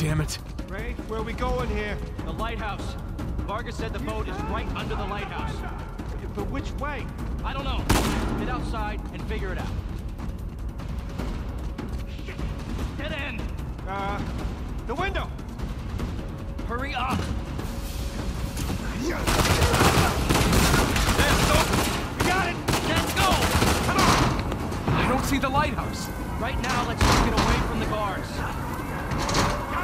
damn it. Rafe, where are we going here? The lighthouse. Vargas said the boat is right under the lighthouse. But which way? I don't know. Get outside and figure it out. Dead end! Uh, the window! Hurry up! Let's go! We got it! Let's go! Come on! I don't see the lighthouse. Right now, let's just get away from the guards.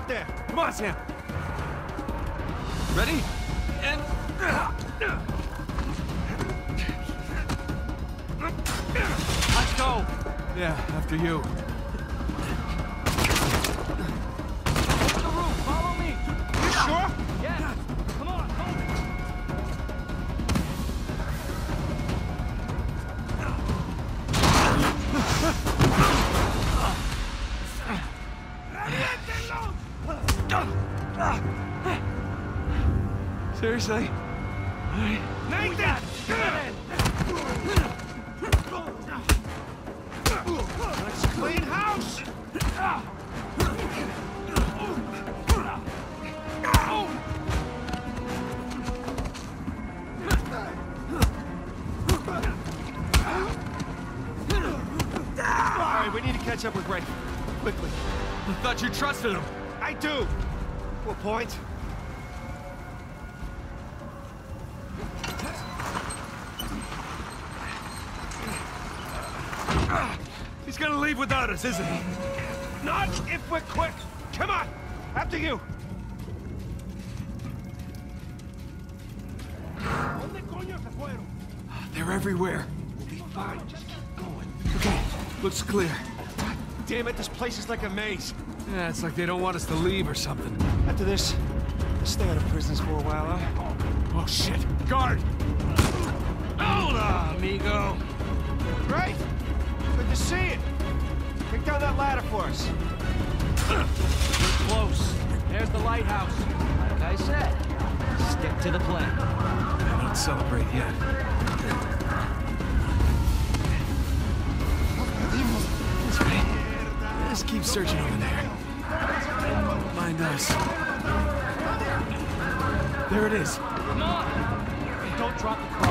out there. Come on, Sam. Ready? And... Let's go. Yeah, after you. Seriously? Nathan! Let's clean house! All right, we need to catch up with Rafe. Quickly. I thought you trusted him. I do. What point? Gonna leave without us, isn't he? Not if we're quick. Come on. After you. They're everywhere. We'll be fine. Just keep going. Okay, looks clear. Damn it, this place is like a maze. Yeah, it's like they don't want us to leave or something. After this, let's stay out of prisons for a while, huh? Oh, shit. Guard! Hola, amigo. Great. Good to see you. Down that ladder for us. We're close. There's the lighthouse. Like I said, stick to the plan. I don't celebrate yet. Just keep searching over there. Mind us. There it is. Come on. Don't drop the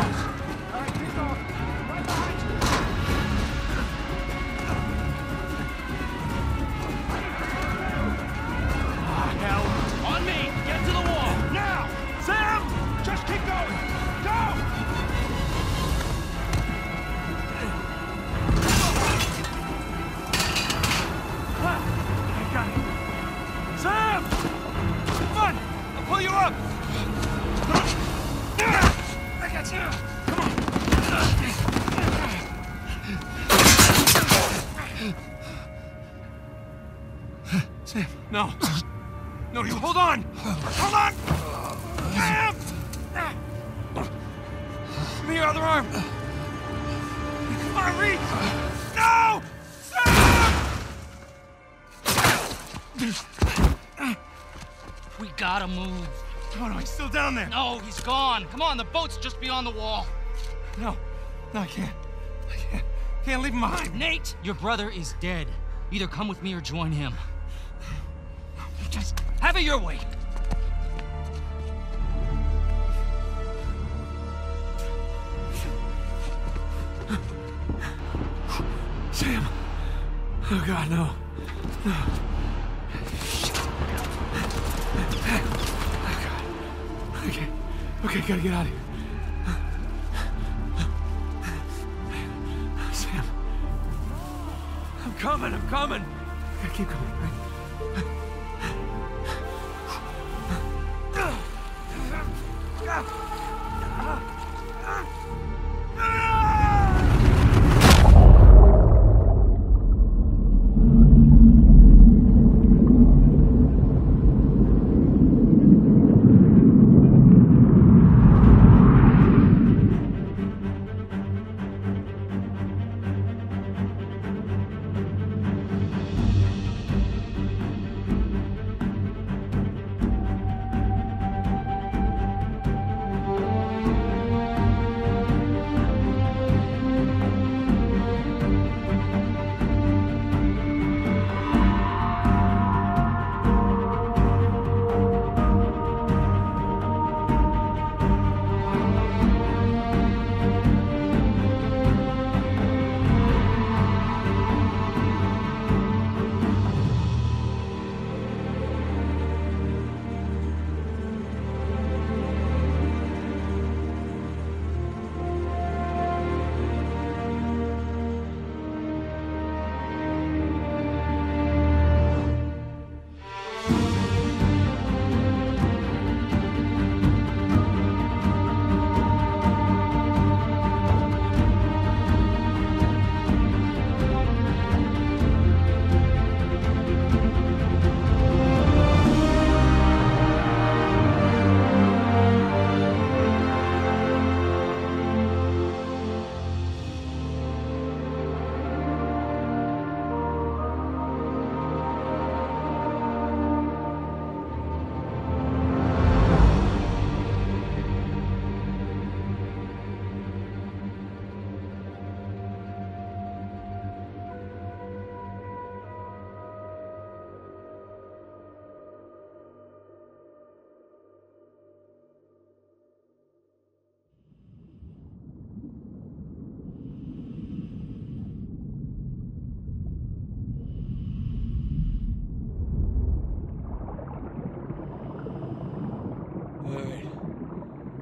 Sam, no. No, you hold on! Hold on! Sam! Give me your other arm! Come on, reach! No! Sam! We gotta move. Oh no, he's still down there! No, he's gone. Come on, the boat's just beyond the wall. No, no, I can't. I can't. Can't leave him behind. Nate, your brother is dead. Either come with me or join him. Just have it your way. Sam! Oh god, no. No. Oh god. Okay. Okay, gotta get out of here. Sam. I'm coming, I'm coming. Okay, keep going, right?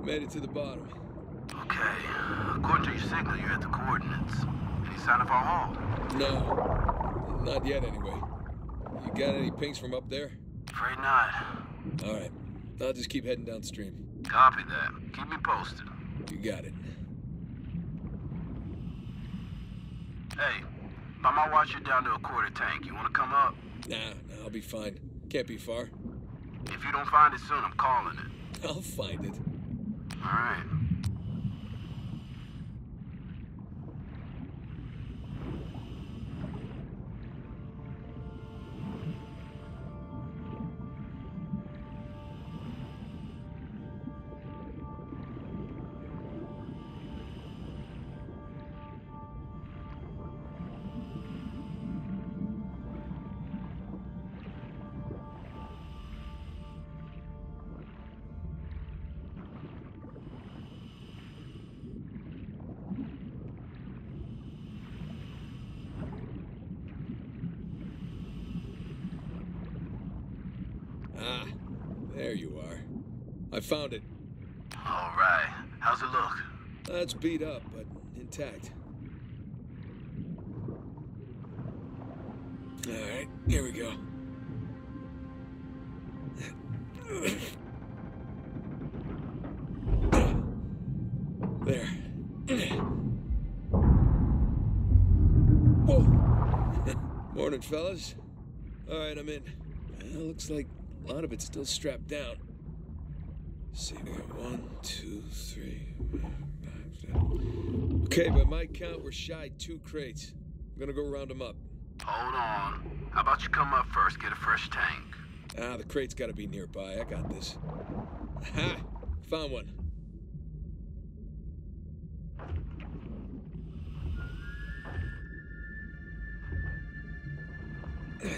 Made it to the bottom. Okay. According to your signal, you're at the coordinates. Any sign of our haul? No. Not yet, anyway. You got any pings from up there? Afraid not. Alright. I'll just keep heading downstream. Copy that. Keep me posted. You got it. Hey, by my watch, you're down to a quarter tank. You want to come up? Nah, nah, I'll be fine. Can't be far. If you don't find it soon, I'm calling it. I'll find it. All right. I found it. All right. How's it look? Uh, it's beat up, but intact. Alright, here we go. There. Whoa! Morning, fellas. Alright, I'm in. Well, looks like a lot of it's still strapped down. See, we got one, two, three. Okay, by my count, we're shy two crates. I'm gonna go round them up. Hold on. How about you come up first, get a fresh tank? Ah, the crate's gotta be nearby. I got this. Ha! Found one. Ah,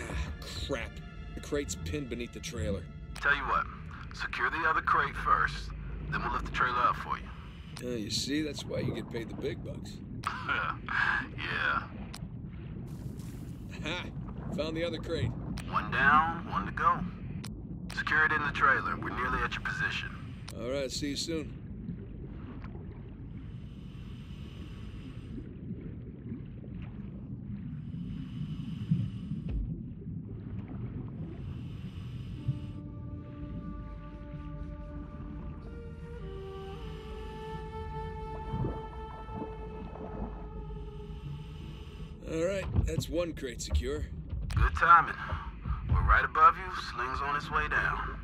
crap. The crate's pinned beneath the trailer. Tell you what, secure the other crate first, then we'll lift the trailer up for you. Uh, you see, that's why you get paid the big bucks. yeah. Ha! Found the other crate. One down, one to go. Secure it in the trailer. We're nearly at your position. All right, see you soon. That's one crate secure. Good timing. We're right above you. Sling's on its way down.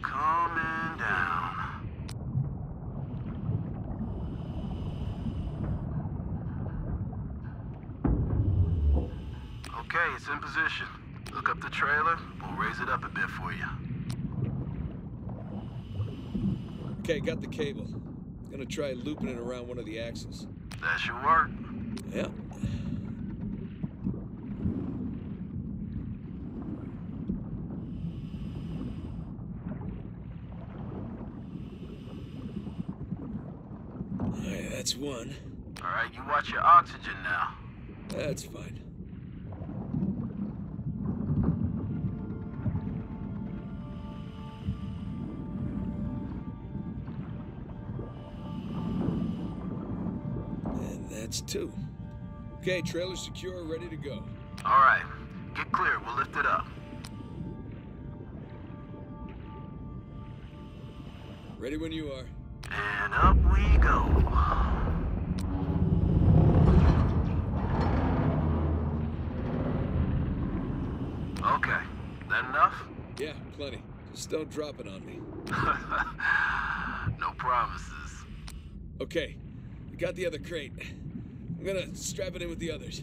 Coming down. Okay, it's in position. Look up the trailer. We'll raise it up a bit for you. Okay, got the cable. Gonna try looping it around one of the axles. That should work. Yeah. Alright, that's one. All right, you watch your oxygen now. That's fine. That's two. Okay, trailer secure, ready to go. All right, get clear. We'll lift it up. Ready when you are. And up we go. Okay, that enough? Yeah, plenty. Just don't drop it on me. no promises. Okay, we got the other crate. I'm gonna strap it in with the others.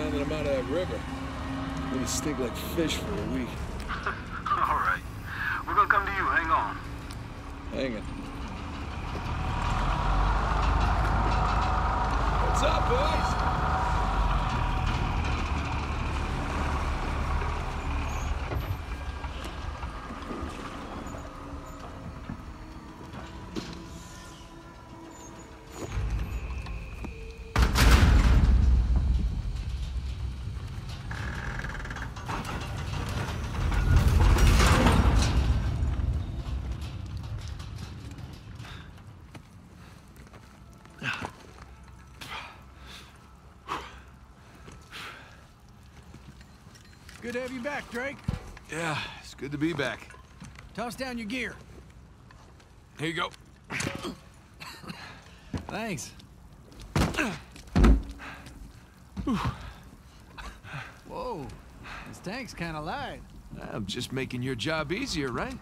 now that I'm out of that river. Gonna stink like fish for a week. All right. We're gonna come to you. Hang on. Hang on. What's up, boys? Good to have you back, Drake. Yeah, it's good to be back. Toss down your gear. Here you go. Thanks. Whoa, this tank's kind of light. I'm just making your job easier, right?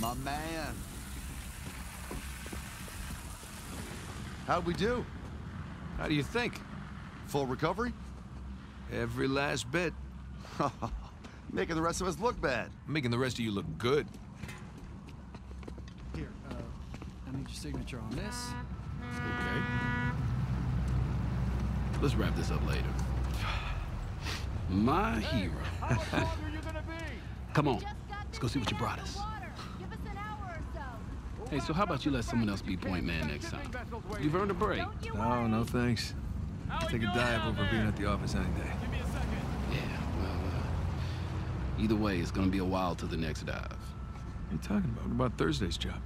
My man. How'd we do? How do you think? Full recovery? Every last bit. Making the rest of us look bad. Making the rest of you look good. Here, uh, I need your signature on this. Okay. Let's wrap this up later. My hero. Come on. Let's go see what you brought us. Hey, so how about you let someone else be point man next time? You've earned a break. No, no thanks. Take a dive over being at the office any day. Yeah, well, uh, either way, it's gonna be a while to the next dive. What are you talking about? What about Thursday's job?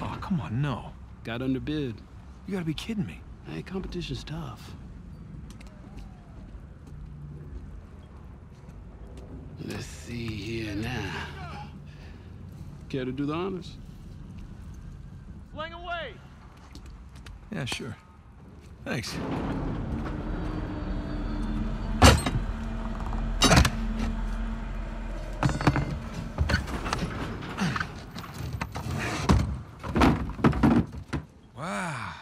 Oh, come on, no. Got underbid. You gotta be kidding me. Hey, competition's tough. Let's see here now. Care to do the honors? Fling away! Yeah, sure. Thanks. Wow.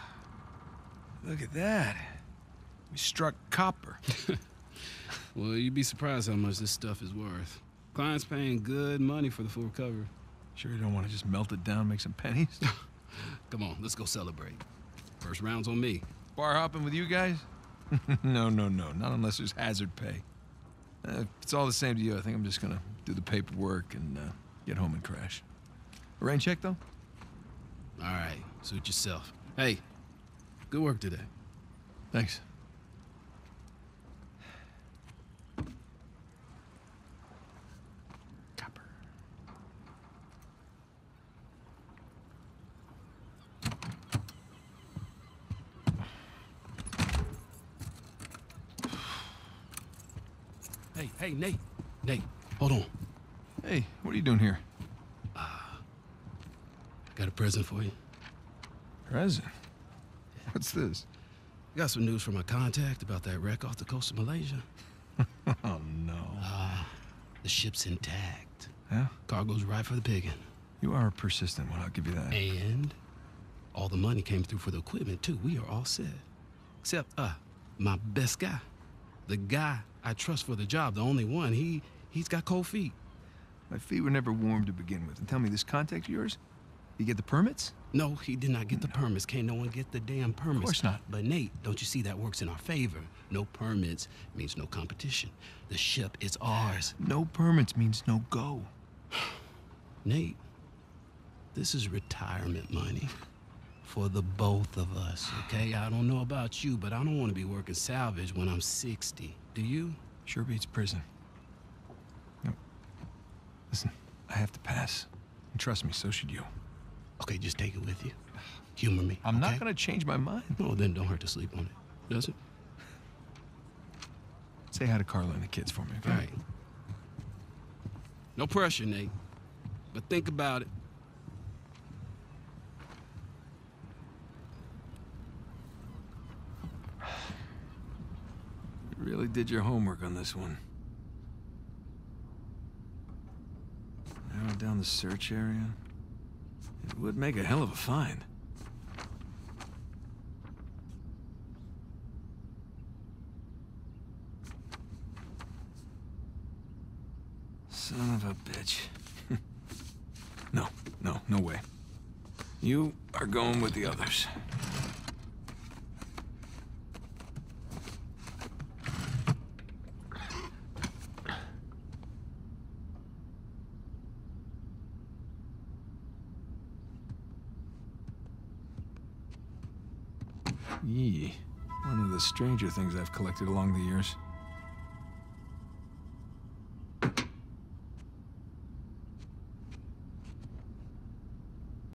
Look at that. We struck copper. Well, you'd be surprised how much this stuff is worth. Client's paying good money for the full recovery. Sure you don't want to just melt it down, make some pennies? Come on, let's go celebrate. First round's on me. Bar hopping with you guys? no, no, no. Not unless there's hazard pay. Uh, if it's all the same to you, I think I'm just gonna do the paperwork and uh, get home and crash. A rain check, though? All right, suit yourself. Hey, good work today. Thanks. Hey, hey, Nate. Nate, hold on. Hey, what are you doing here? Got a present for you. Present. What's this? Got some news from my contact about that wreck off the coast of Malaysia. Oh, no. The ship's intact. Yeah? Cargo's right for the picking. You are persistent one, I'll give you that. And all the money came through for the equipment, too. We are all set. Except, uh, my best guy. The guy I trust for the job, the only one. He, he's got cold feet. My feet were never warm to begin with. And tell me, this contact of yours? You get the permits? No, he did not get the permits. Can't no one get the damn permits. Of course not. But Nate, don't you see that works in our favor? No permits means no competition. The ship is ours. No permits means no go. Nate, this is retirement money. for the both of us, okay? I don't know about you, but I don't want to be working salvage when I'm 60. Do you? Sure beats prison. No. Listen, I have to pass. And trust me, so should you. Okay, just take it with you. Humor me. I'm not gonna change my mind. No, then don't hurt to sleep on it. Does it? Say hi to Carla and the kids for me, okay? All right. No pressure, Nate. But think about it. You really did your homework on this one. Narrow down the search area. It would make a hell of a find. Son of a bitch. no, no, no way. You are going with the others. Yee. One of the stranger things I've collected along the years.